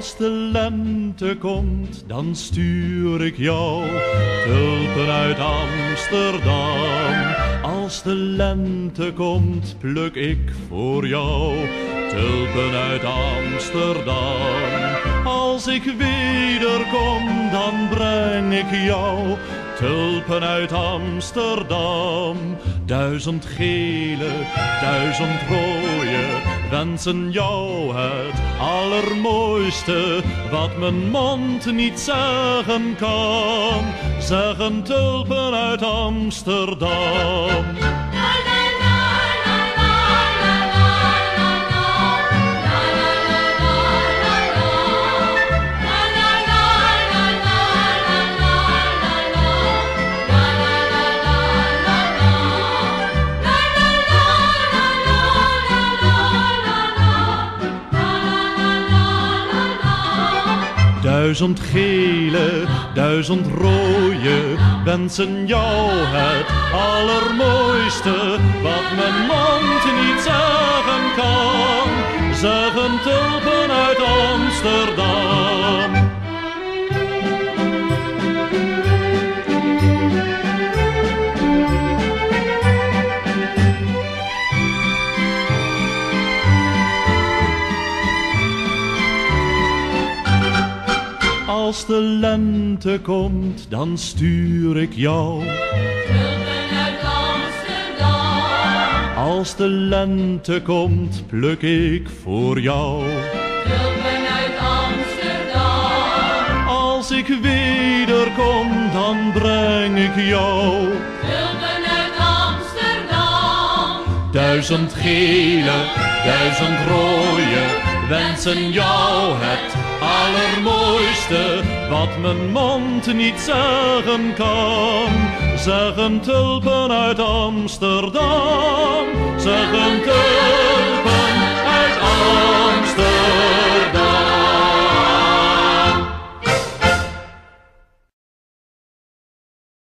Als de lente komt, dan stuur ik jou tulpen uit Amsterdam. Als de lente komt, pluk ik voor jou tulpen uit Amsterdam. Als ik wederkom, dan breng ik jou tulpen uit Amsterdam. Duizend gele, duizend rode, wensen jou het allermooiste. Wat mijn mond niet zeggen kan, zeggen tulpen uit Amsterdam. Duizend gele, duizend rode, wensen jou het allermooiste. Wat mijn mond niet zeggen kan, zeggen tulpen uit Amsterdam. Als de lente komt, dan stuur ik jou. Tulpen uit Amsterdam. Als de lente komt, pluk ik voor jou. Tulpen uit Amsterdam. Als ik wederkom, dan breng ik jou. Tulpen uit Amsterdam. Duizend gele, duizend rode, wensen jou het allermooiste. Wat mijn mond niet zeggen kan, zeggen tulpen uit Amsterdam. Zeggen tulpen.